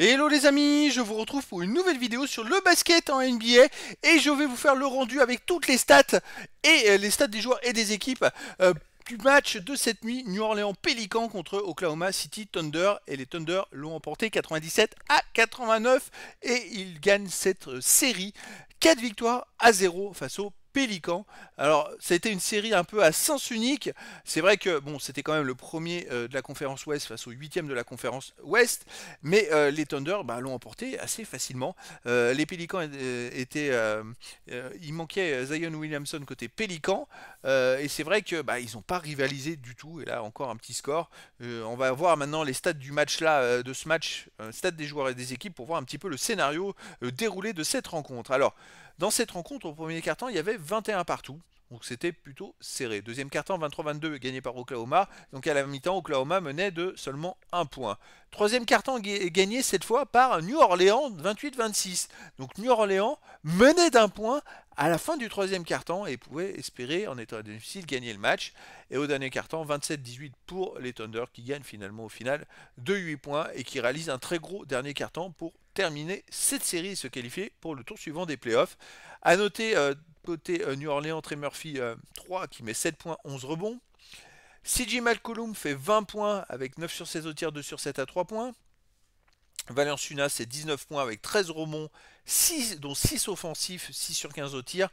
Hello les amis, je vous retrouve pour une nouvelle vidéo sur le basket en NBA et je vais vous faire le rendu avec toutes les stats et euh, les stats des joueurs et des équipes euh, du match de cette nuit New Orleans Pelican contre Oklahoma City Thunder et les Thunder l'ont emporté 97 à 89 et ils gagnent cette euh, série 4 victoires à 0 face aux Pélican. Alors, ça a été une série un peu à sens unique. C'est vrai que bon, c'était quand même le premier euh, de la conférence Ouest face au huitième de la conférence Ouest, mais euh, les Thunder bah, l'ont emporté assez facilement. Euh, les Pélicans étaient, il manquait Zion Williamson côté Pélican, et c'est vrai que bah, ils n'ont pas rivalisé du tout. Et là, encore un petit score. on va voir maintenant les stats du match là, de ce match, stats des joueurs et des équipes pour voir un petit peu le scénario déroulé de cette rencontre. Alors. Dans cette rencontre, au premier quart-temps, il y avait 21 partout. Donc c'était plutôt serré. Deuxième quart-temps, 23-22 gagné par Oklahoma. Donc à la mi-temps, Oklahoma menait de seulement un point. Troisième quart-temps gagné cette fois par New Orleans, 28-26. Donc New Orleans menait d'un point à la fin du troisième quart-temps et pouvait espérer, en étant à domicile, gagner le match. Et au dernier quart-temps, 27-18 pour les Thunder qui gagnent finalement au final de 8 points et qui réalisent un très gros dernier quart-temps pour terminer cette série et se qualifier pour le tour suivant des playoffs. A noter euh, côté euh, New Orleans, Trey Murphy 3 euh, qui met 7 points, 11 rebonds. CJ McCollum fait 20 points avec 9 sur 16 au tir, 2 sur 7 à 3 points. Valenciunas c'est 19 points avec 13 rebonds, 6, dont 6 offensifs, 6 sur 15 au tir.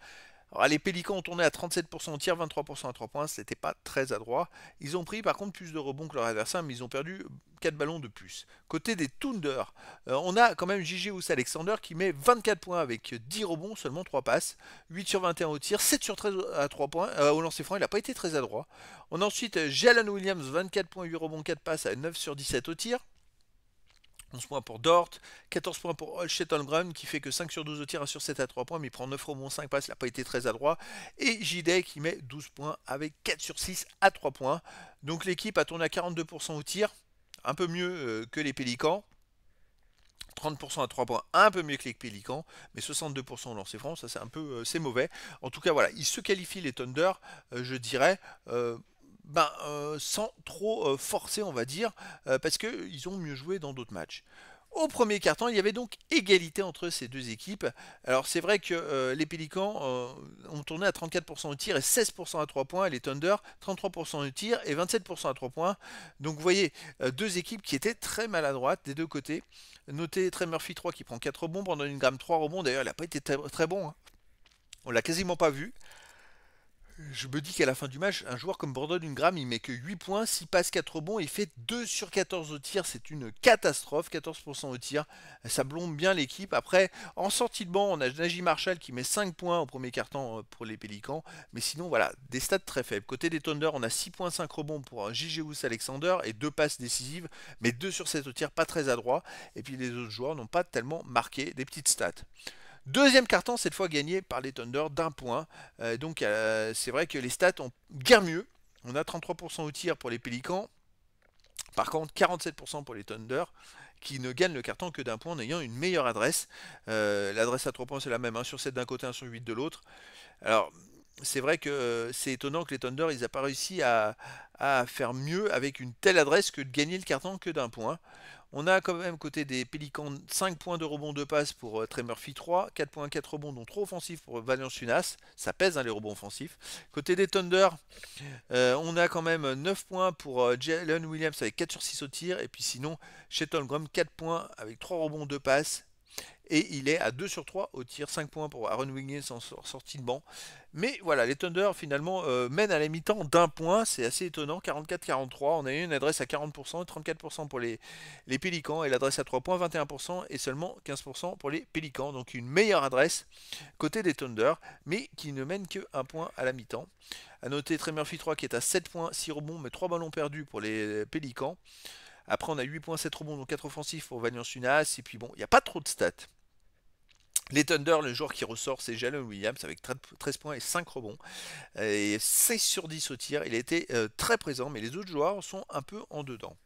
Les Pélicans ont tourné à 37% au tir, 23% à 3 points, c'était pas très adroit. Ils ont pris par contre plus de rebonds que leur adversaire, mais ils ont perdu 4 ballons de plus. Côté des Thunder, euh, on a quand même JG Ous Alexander qui met 24 points avec 10 rebonds, seulement 3 passes, 8 sur 21 au tir, 7 sur 13 à 3 points. Euh, au lancer franc, il n'a pas été très adroit. On a ensuite Jalen Williams, 24 points, 8 rebonds, 4 passes à 9 sur 17 au tir. 11 points pour Dort, 14 points pour Holshet qui fait que 5 sur 12 au tir, 1 sur 7 à 3 points, mais il prend 9 rebonds, 5 passes, il n'a pas été très adroit. Et JD qui met 12 points avec 4 sur 6 à 3 points. Donc l'équipe a tourné à 42% au tir, un peu mieux euh, que les Pélicans. 30% à 3 points, un peu mieux que les Pélicans, mais 62% au lancer franc, ça c'est un peu euh, c'est mauvais. En tout cas voilà, ils se qualifient les Thunder, euh, je dirais ben, sans trop euh, forcer, on va dire, euh, parce qu'ils ont mieux joué dans d'autres matchs. Au premier carton, il y avait donc égalité entre ces deux équipes. Alors c'est vrai que les Pélicans ont tourné à 34% au tir et 16% à 3 points, et les Thunder 33% au tir et 27% à 3 points. Donc vous voyez, deux équipes qui étaient très maladroites des deux côtés. Notez Trey Murphy 3 qui prend 4 rebonds, Brandon Ingram 3 rebonds, d'ailleurs il n'a pas été très, bon. Hein. On l'a quasiment pas vu je me dis qu'à la fin du match, un joueur comme Brandon Ingram, il met que 8 points, 6 passes, 4 rebonds, il fait 2 sur 14 au tir, c'est une catastrophe, 14% au tir, ça blombe bien l'équipe. Après, en sortie de banc, on a Najee Marshall qui met 5 points au premier carton euh, pour les Pélicans, mais sinon voilà, des stats très faibles. Côté des Thunder, on a 6 points, 5 rebonds pour J.J. Alexander et 2 passes décisives, mais 2 sur 7 au tir, pas très adroit, et puis les autres joueurs n'ont pas tellement marqué des petites stats. Deuxième carton, cette fois gagné par les Thunder d'un point. Euh, donc euh, c'est vrai que les stats ont guère mieux. On a 33% au tir pour les Pélicans. Par contre, 47% pour les Thunder qui ne gagnent le carton que d'un point en ayant une meilleure adresse. Euh, l'adresse à 3 points, c'est la même, 1 sur 7 d'un côté, 1 sur 8 de l'autre. Alors, c'est vrai que c'est étonnant que les Thunder, n'aient pas réussi à, faire mieux avec une telle adresse que de gagner le carton que d'un point. On a quand même côté des Pélicans 5 points de rebond de passe pour euh, Trey Murphy 3, 4 points 4 rebonds dont 3 offensifs pour Valenciunas, ça pèse hein, les rebonds offensifs. Côté des Thunder, euh, on a quand même 9 points pour euh, Jalen Williams avec 4 sur 6 au tir, et puis sinon chez Grum 4 points avec 3 rebonds de passe et il est à 2 sur 3 au tir, 5 points pour Aaron Wiggins en sortie de banc. Mais voilà, les Thunder finalement euh, mènent à la mi-temps d'un point, c'est assez étonnant, 44-43. On a eu une adresse à 40% et 34% pour les, les Pélicans, et l'adresse à 3 points, 21% et seulement 15% pour les Pélicans. Donc une meilleure adresse côté des Thunder, mais qui ne mène que un point à la mi-temps. A noter Trey Murphy 3 qui est à 7 points, 6 rebonds, mais 3 ballons perdus pour les Pélicans. Après, on a 8 points, 7 rebonds, donc 4 offensifs pour Sunas. Et puis bon, il n'y a pas trop de stats. Les Thunder, le joueur qui ressort, c'est Jalen Williams avec 13 points et 5 rebonds. Et 16 sur 10 au tir. Il a été euh, très présent, mais les autres joueurs sont un peu en dedans.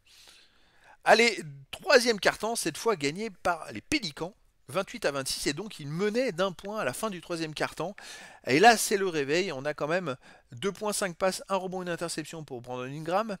Allez, troisième carton, cette fois gagné par les Pélicans. 28 à 26 et donc il menait d'un point à la fin du troisième quart-temps. Et là c'est le réveil, on a quand même 2 points, 5 passes, 1 rebond, une interception pour Brandon Ingram.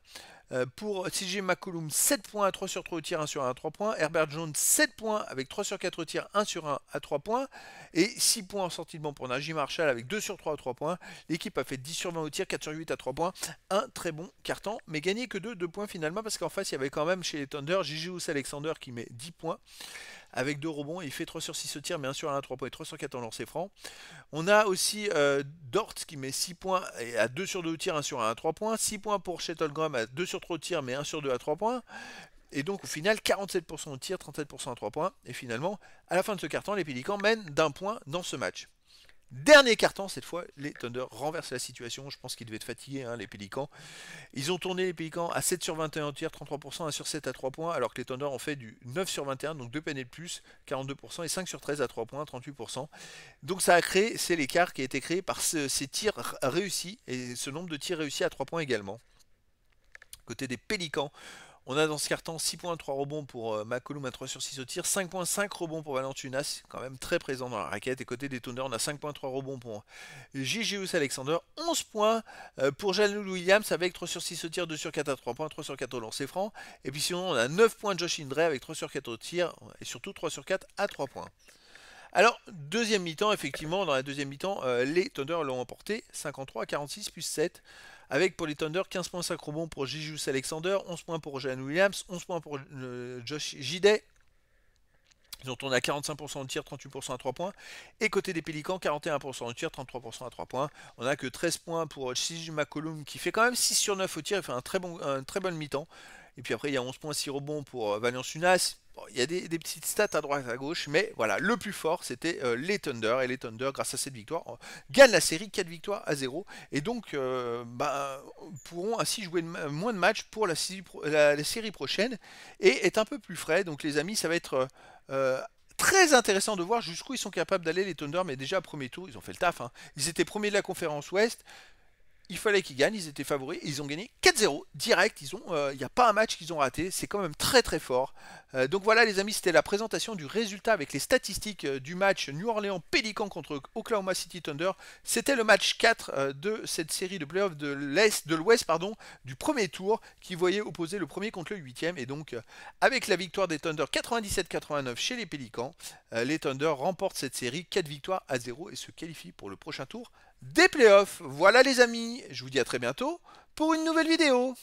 Euh, pour CJ McCollum, 7 points à 3 sur 3 au tir, 1 sur 1 à 3 points. Herbert Jones, 7 points avec 3 sur 4 au tir, 1 sur 1 à 3 points. Et 6 points en sortie de banc pour Najee Marshall avec 2 sur 3 à 3 points. L'équipe a fait 10 sur 20 au tir, 4 sur 8 à 3 points. Un très bon carton, mais gagné que 2, 2 points finalement parce qu'en face il y avait quand même chez les Thunder Gigius Alexander qui met 10 points avec deux rebonds. Il fait 3 sur 6 au tir, mais 1 sur 1 à 3 points et 3 sur 4 en lancer franc. On a aussi euh, Dort qui met 6 points et à 2 sur 2 au tir, 1 sur 1 à 3 points. 6 points pour Shuttlegram à 2 sur 3 au tir, mais 1 sur 2 à 3 points. Et donc au final 47% au tir, 37% à 3 points. Et finalement, à la fin de ce carton, les Pélicans mènent d'un point dans ce match. Dernier carton, cette fois, les Thunder renversent la situation. Je pense qu'ils devaient être fatigués, hein, les Pélicans. Ils ont tourné les Pélicans à 7 sur 21 au tir, 33%, 1 sur 7 à 3 points, alors que les Thunder ont fait du 9 sur 21, donc 2 paniers de plus, 42%, et 5 sur 13 à 3 points, 38%. Donc ça a créé, c'est l'écart qui a été créé par ces tirs réussis, et ce nombre de tirs réussis à 3 points également. Côté des Pélicans, on a dans ce carton 6 points, 3 rebonds pour euh, McCollum à 3 sur 6 au tir, 5 points, 5 rebonds pour Valentunas, quand même très présent dans la raquette. Et côté des Thunder, on a 5 points, 3 rebonds pour Gigius Alexander, 11 points euh, pour Jalou Williams avec 3 sur 6 au tir, 2 sur 4 à 3 points, 3 sur 4 au lancer franc. Et puis sinon, on a 9 points de Josh Indre avec 3 sur 4 au tir et surtout 3 sur 4 à 3 points. Alors, deuxième mi-temps, effectivement, dans la deuxième mi-temps, euh, les Thunder l'ont emporté 53 à 46 plus 7. Avec pour les Thunder 15 points 5 rebonds pour Jijus Alexander, 11 points pour Jalen Williams, 11 points pour euh, Josh Gidet. Ils ont tourné à 45% de tir, 38% à 3 points. Et côté des Pélicans, 41% de tir, 33% à 3 points. On a que 13 points pour CJ McCollum qui fait quand même 6 sur 9 au tir. Il fait un très bon, un très bon mi-temps. Et puis après, il y a 11 points, 6 rebonds pour euh, Valiant Sunas il y a des, petites stats à droite à gauche, mais voilà, le plus fort c'était euh, les Thunder, et les Thunder, grâce à cette victoire, gagnent la série 4 victoires à 0, et donc euh, bah, pourront ainsi jouer moins de matchs pour la, série prochaine, et être un peu plus frais. Donc les amis, ça va être euh, très intéressant de voir jusqu'où ils sont capables d'aller les Thunder, mais déjà premier tour, ils ont fait le taf. Hein. Ils étaient premiers de la conférence Ouest, il fallait qu'ils gagnent, ils étaient favoris, ils ont gagné 4-0 direct, ont, il euh, n'y a pas un match qu'ils ont raté, c'est quand même très très fort. Euh, donc voilà les amis, c'était la présentation du résultat avec les statistiques euh, du match New Orleans Pelican contre Oklahoma City Thunder. C'était le match 4 de cette série de playoffs de de l'Ouest du premier tour qui voyait opposer le premier contre le huitième et donc avec la victoire des Thunder 97-89 chez les Pélicans, les Thunder remportent cette série 4 victoires à 0 et se qualifient pour le prochain tour des playoffs. Voilà les amis, je vous dis à très bientôt pour une nouvelle vidéo.